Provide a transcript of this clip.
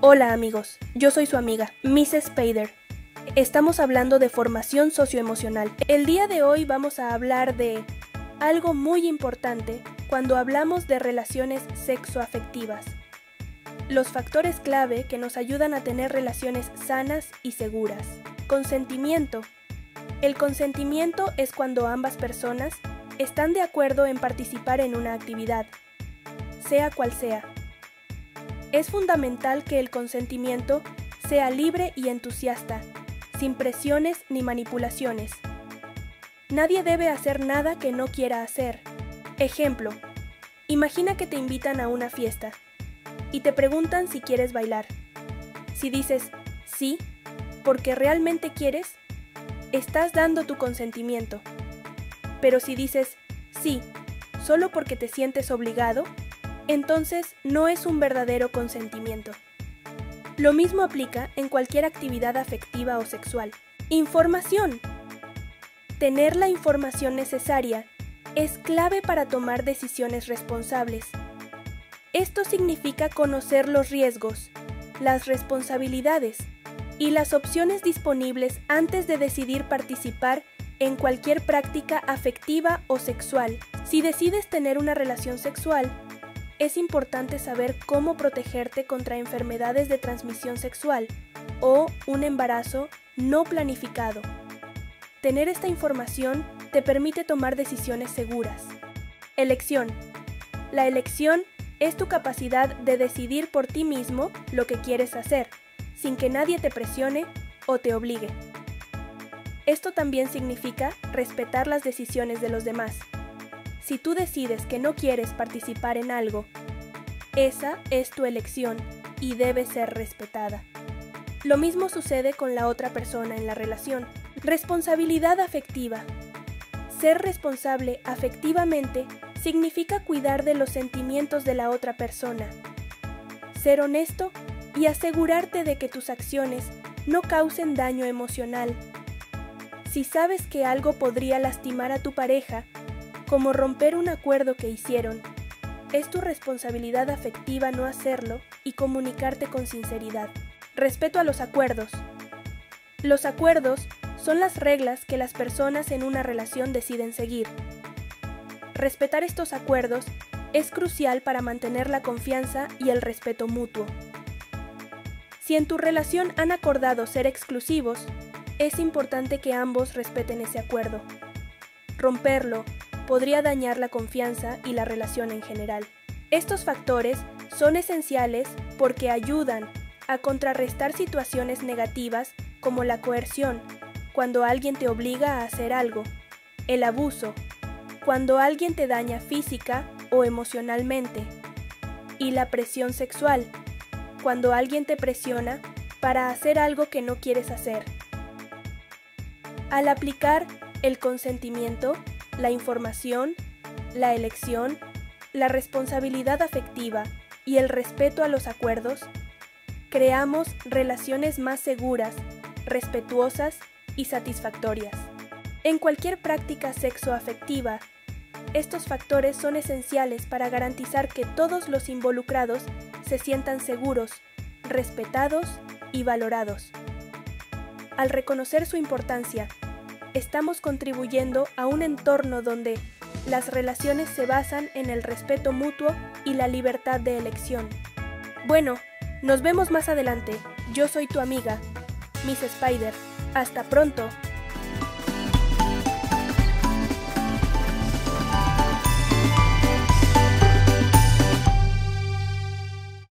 Hola amigos, yo soy su amiga, Mrs. Spader. Estamos hablando de formación socioemocional. El día de hoy vamos a hablar de algo muy importante cuando hablamos de relaciones sexoafectivas. Los factores clave que nos ayudan a tener relaciones sanas y seguras. Consentimiento. El consentimiento es cuando ambas personas están de acuerdo en participar en una actividad, sea cual sea es fundamental que el consentimiento sea libre y entusiasta, sin presiones ni manipulaciones. Nadie debe hacer nada que no quiera hacer. Ejemplo, imagina que te invitan a una fiesta y te preguntan si quieres bailar. Si dices sí, porque realmente quieres, estás dando tu consentimiento. Pero si dices sí, solo porque te sientes obligado, entonces no es un verdadero consentimiento. Lo mismo aplica en cualquier actividad afectiva o sexual. Información. Tener la información necesaria es clave para tomar decisiones responsables. Esto significa conocer los riesgos, las responsabilidades y las opciones disponibles antes de decidir participar en cualquier práctica afectiva o sexual. Si decides tener una relación sexual, es importante saber cómo protegerte contra enfermedades de transmisión sexual o un embarazo no planificado. Tener esta información te permite tomar decisiones seguras. Elección. La elección es tu capacidad de decidir por ti mismo lo que quieres hacer, sin que nadie te presione o te obligue. Esto también significa respetar las decisiones de los demás. Si tú decides que no quieres participar en algo, esa es tu elección y debe ser respetada. Lo mismo sucede con la otra persona en la relación. Responsabilidad afectiva. Ser responsable afectivamente significa cuidar de los sentimientos de la otra persona. Ser honesto y asegurarte de que tus acciones no causen daño emocional. Si sabes que algo podría lastimar a tu pareja, como romper un acuerdo que hicieron. Es tu responsabilidad afectiva no hacerlo y comunicarte con sinceridad. Respeto a los acuerdos. Los acuerdos son las reglas que las personas en una relación deciden seguir. Respetar estos acuerdos es crucial para mantener la confianza y el respeto mutuo. Si en tu relación han acordado ser exclusivos, es importante que ambos respeten ese acuerdo. Romperlo podría dañar la confianza y la relación en general. Estos factores son esenciales porque ayudan a contrarrestar situaciones negativas como la coerción, cuando alguien te obliga a hacer algo, el abuso, cuando alguien te daña física o emocionalmente, y la presión sexual, cuando alguien te presiona para hacer algo que no quieres hacer. Al aplicar el consentimiento, la información, la elección, la responsabilidad afectiva y el respeto a los acuerdos, creamos relaciones más seguras, respetuosas y satisfactorias. En cualquier práctica sexoafectiva, estos factores son esenciales para garantizar que todos los involucrados se sientan seguros, respetados y valorados. Al reconocer su importancia, estamos contribuyendo a un entorno donde las relaciones se basan en el respeto mutuo y la libertad de elección. Bueno, nos vemos más adelante. Yo soy tu amiga, Miss Spider. Hasta pronto.